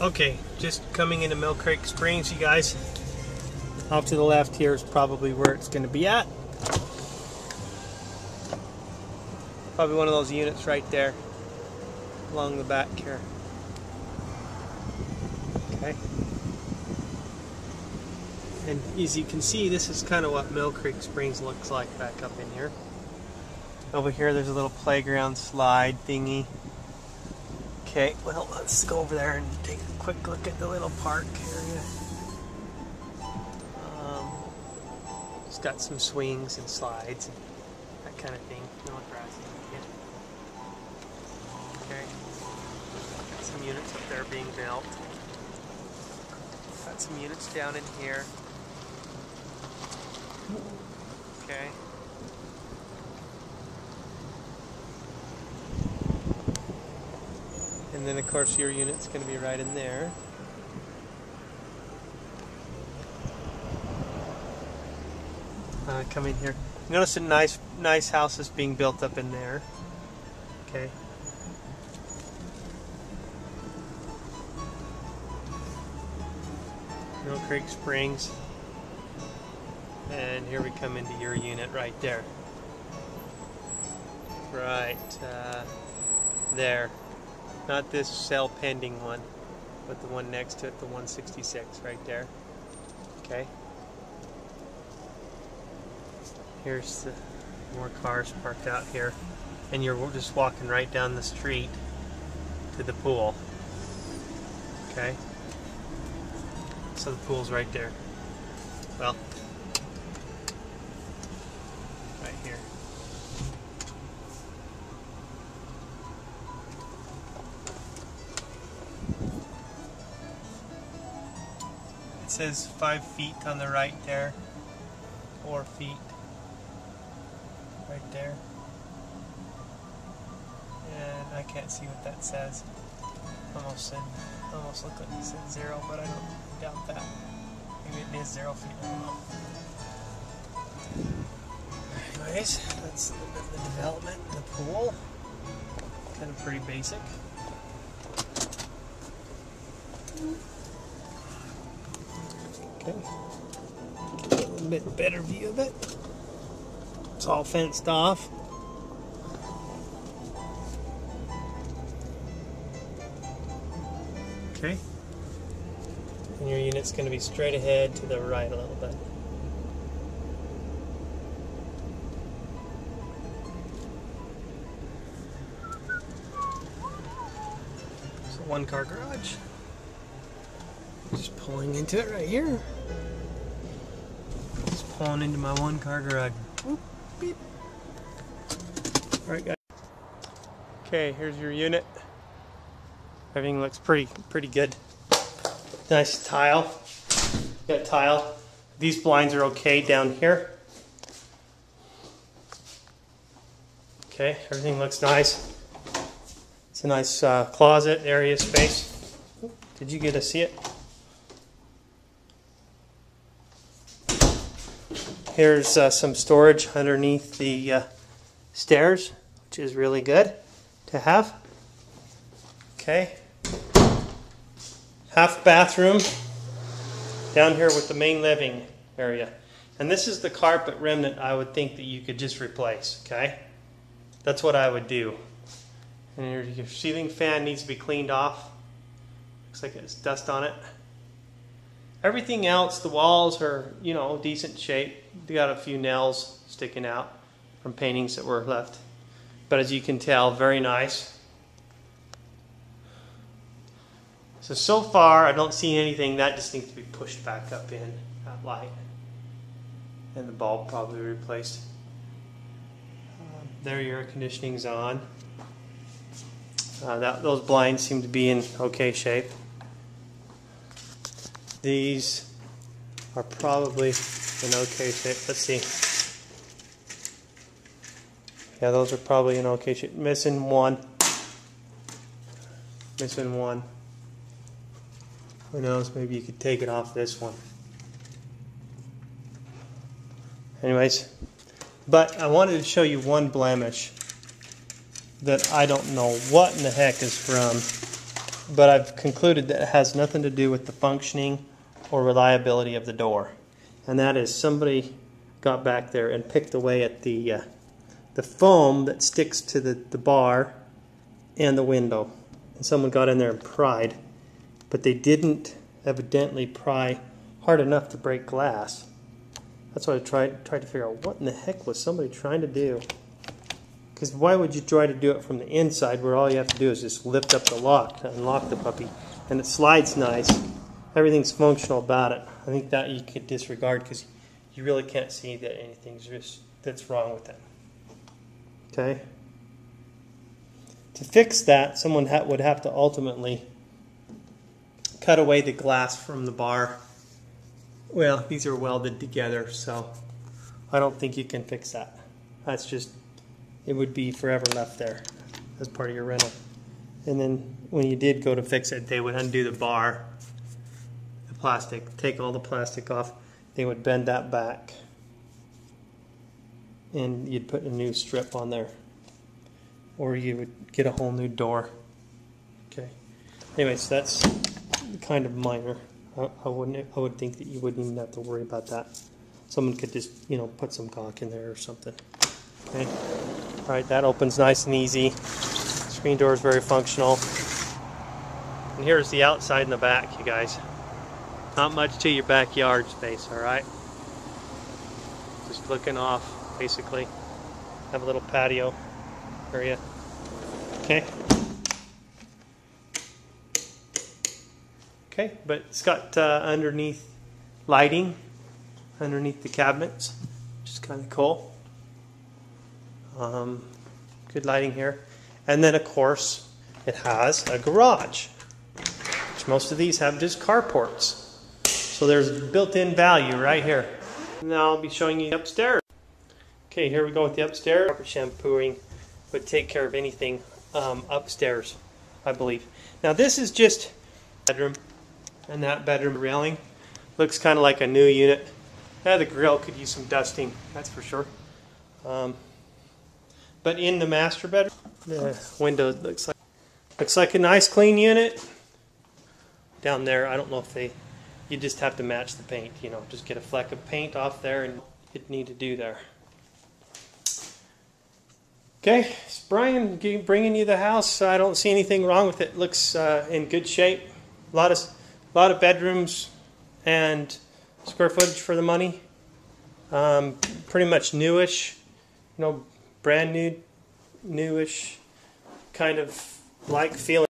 Okay, just coming into Millcreek Springs, you guys. Off to the left here is probably where it's going to be at. Probably one of those units right there along the back here. Okay. And as you can see, this is kind of what Millcreek Springs looks like back up in here. Over here, there's a little playground slide thingy. Okay, well, let's go over there and take a quick look at the little park area. Um, it's got some swings and slides and that kind of thing. No grass. Okay. Got some units up there being built. Got some units down in here. Okay. Then of course your unit's going to be right in there. Uh, come in here. Notice a nice, nice house is being built up in there. Okay. Millcreek Springs. And here we come into your unit right there. Right uh, there. Not this cell pending one, but the one next to it, the 166 right there. Okay. Here's the more cars parked out here. And you're just walking right down the street to the pool. Okay. So the pool's right there. Well, right here. Says five feet on the right there. Four feet. Right there. And I can't see what that says. Almost said, almost looked like it said zero, but I don't doubt that. Maybe it is zero feet. Anyways, that's a little bit of the development. The pool, kind of pretty basic. Okay. Get a little bit better view of it. It's all fenced off. Okay. And your unit's going to be straight ahead to the right a little bit. One car garage. Just pulling into it right here. Just pulling into my one car garage. Whoop, beep. All right, guys. Okay, here's your unit. Everything looks pretty pretty good. Nice tile. Got tile. These blinds are okay down here. Okay, everything looks nice. It's a nice uh, closet area space. Did you get to see it? Here's uh, some storage underneath the uh, stairs, which is really good to have. Okay. Half bathroom down here with the main living area. And this is the carpet remnant I would think that you could just replace, okay? That's what I would do. And your, your ceiling fan needs to be cleaned off. Looks like it's dust on it. Everything else, the walls are, you know, decent shape. They got a few nails sticking out from paintings that were left. But as you can tell, very nice. So, so far I don't see anything that just needs to be pushed back up in, that light. And the bulb probably replaced. Um, there your air conditioning's on. Uh, that, those blinds seem to be in okay shape. These are probably in okay shape. Let's see. Yeah, those are probably in okay shape. Missing one. Missing one. Who knows, maybe you could take it off this one. Anyways, but I wanted to show you one blemish that I don't know what in the heck is from. But I've concluded that it has nothing to do with the functioning or reliability of the door. And that is somebody got back there and picked away at the, uh, the foam that sticks to the, the bar and the window. And someone got in there and pried, but they didn't evidently pry hard enough to break glass. That's what I tried tried to figure out what in the heck was somebody trying to do. Because why would you try to do it from the inside where all you have to do is just lift up the lock to unlock the puppy and it slides nice. Everything's functional about it. I think that you could disregard because you really can't see that anything's just that's wrong with it. Okay. To fix that, someone ha would have to ultimately cut away the glass from the bar. Well, these are welded together, so I don't think you can fix that. That's just it would be forever left there as part of your rental. And then when you did go to fix it, they would undo the bar, the plastic, take all the plastic off. They would bend that back, and you'd put a new strip on there, or you would get a whole new door. Okay. Anyways, that's kind of minor. I, wouldn't. I would think that you wouldn't even have to worry about that. Someone could just, you know, put some caulk in there or something. Okay. All right, that opens nice and easy. Screen door is very functional. And here's the outside and the back, you guys. Not much to your backyard space, all right? Just looking off, basically. Have a little patio area. Okay. Okay, but it's got uh, underneath lighting underneath the cabinets, which is kind of cool. Um, good lighting here. And then, of course, it has a garage, which most of these have just carports. So there's built-in value right here. Now I'll be showing you upstairs. Okay, here we go with the upstairs. Shampooing would take care of anything um, upstairs, I believe. Now this is just bedroom, and that bedroom railing looks kind of like a new unit. Yeah, the grill could use some dusting, that's for sure. Um, but in the master bedroom, the window looks like looks like a nice clean unit. Down there, I don't know if they, you just have to match the paint. You know, just get a fleck of paint off there, and you'd need to do there. Okay, it's Brian bringing you the house. I don't see anything wrong with it. Looks uh, in good shape. A lot of, a lot of bedrooms and square footage for the money. Um, pretty much newish. You know, brand new, newish kind of like feeling.